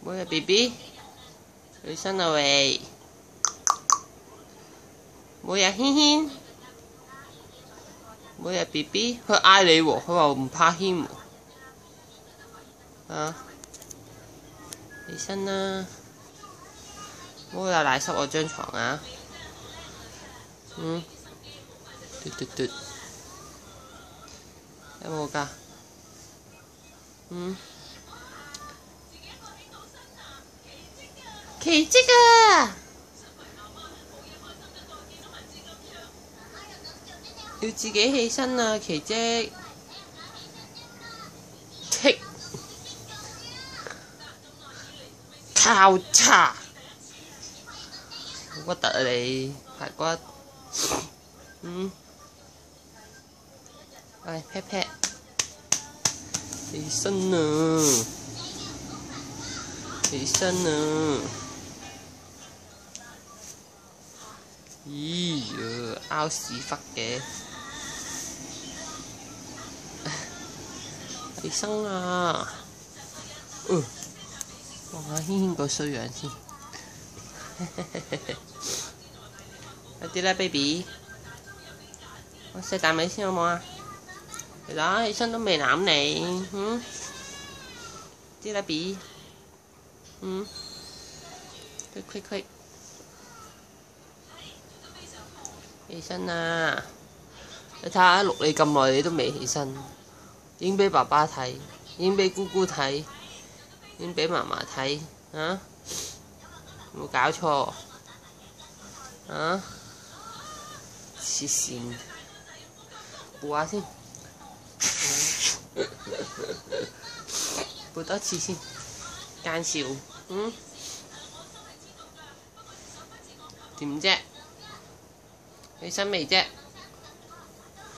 每日 B B，起身啦喂！每日轩轩，每日 B B，佢嗌你喎，佢话唔怕轩喎。啊，起身啦！唔好又赖湿我张床啊！嗯，嘟嘟嘟，有冇㗎？嗯。 奇迹啊！要自己起身啊！奇迹，剔靠叉，好核突啊你排骨，嗯，喂 pat pat，起身啊！起身啊！ 咦呀，拗屎忽嘅，起身啦！嗯，望下轩轩个衰样先，快啲啦，baby，我食啖味先好冇啊？嚟啦，起身都未揽你，嗯，啲啦，B，嗯，quick quick quick。 起身啦！你睇下錄你咁耐，你都未起身，已經俾爸爸睇，已經俾姑姑睇，已經俾嫲嫲睇，啊？有冇搞錯？啊？黐線！補下先，補多次先，奸笑，嗯？點啫？你身未啫？